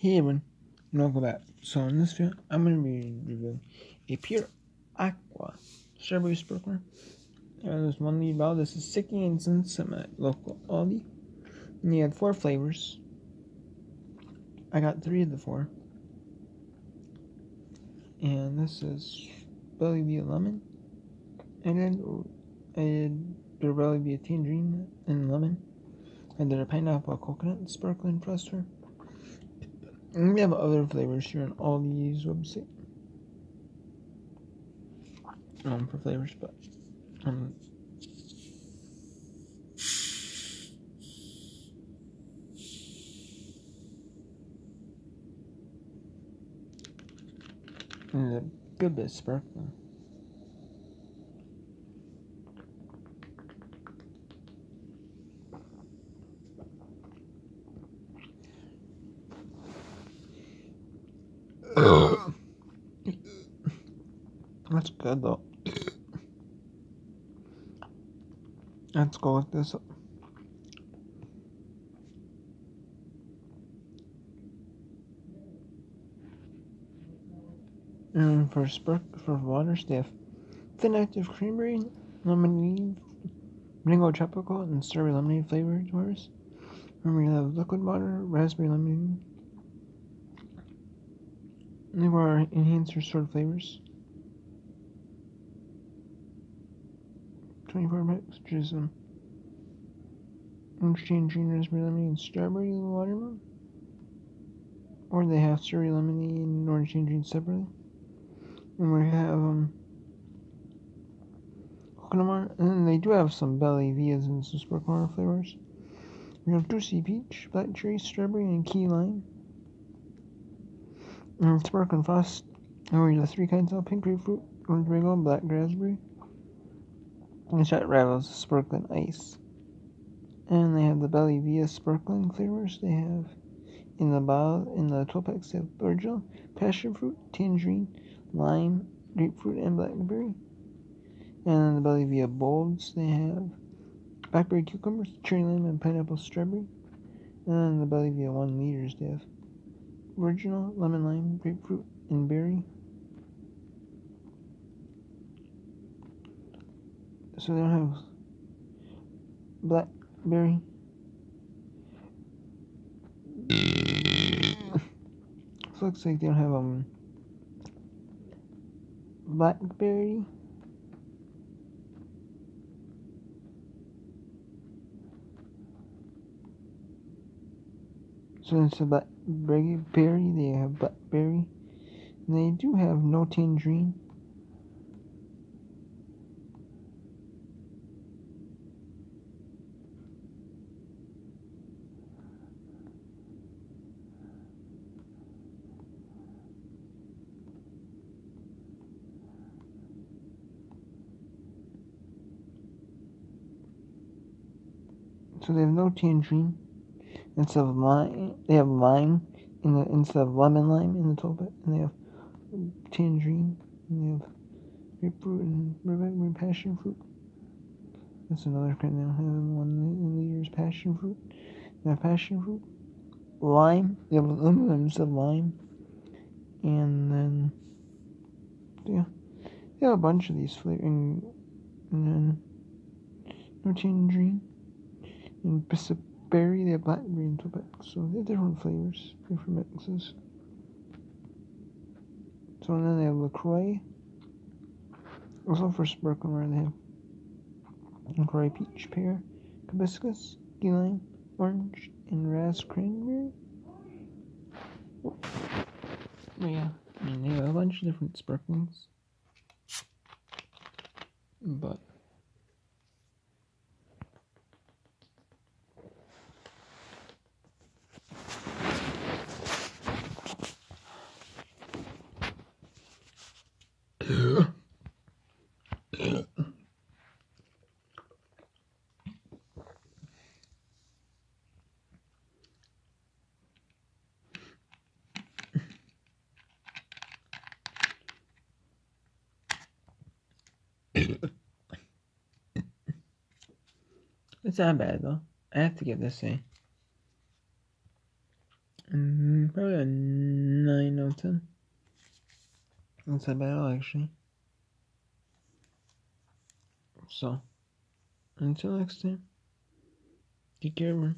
Hey everyone, welcome back. So in this video, I'm going to be reviewing a Pur Aqua strawberry sparkler. And there's one lead bottle. This is 16 cents at my local Aldi. And you had four flavors. I got three of the four. And this is Belly Via Lemon. And then I did the Belly Tangerine and Lemon. And then a pineapple coconut sparkling cluster. We have other flavors here on all these websites. Um, for flavors, but um. A good bit sparkling. That's good though. Let's go with this. And for spark for water staff, thin active creamery, lemonade, mango tropical, and strawberry lemonade waters. And we have liquid water, raspberry lemonade. They were enhancer sort of flavors. 24 packs, which is um, lemonade, and strawberry watermelon. Or they have strawberry lemonade and orange tangerine separately. And we have um, coconut water, and then they do have some belly vias and some sparkling flavors. We have juicy peach, black cherry, strawberry, and key lime. And sparkling frost. And we have three kinds of pink grapefruit, orange mango, and black raspberry. And shot rattles sparkling ice. And they have the Belly Via sparkling flavors. They have in the bottle in the 12 packs they have original, passion fruit, tangerine, lime, grapefruit, and blackberry. And in the Belly Via bolds they have blackberry cucumbers, cherry lime, and pineapple strawberry. And then the Belly Via one liters they have original, lemon lime, grapefruit, and berry. So they don't have blackberry. so looks like they don't have um blackberry. So instead of blackberry, they have blackberry. And they do have no tangerine. So they have no tangerine instead of lime. They have lime in the instead of lemon lime in the toolbit, and they have tangerine, and they have grapefruit and red passion fruit. That's another kind they don't have in one liters passion fruit. They have passion fruit, lime. They have lemon instead of lime, and then yeah, they have a bunch of these flavors, and then no tangerine and berry, they have blackberry and tobacco. So they have different flavors, different mixes. So and then they have LaCroix. Also for sparkling they have LaCroix peach, pear, hibiscus, lime, orange, and ras cranberry. But yeah, I mean they have a bunch of different sparklings. But it's not bad though. I have to give this a. Mm, probably a 9 out of 10. That's at all, actually. So, until next time, take care, everyone.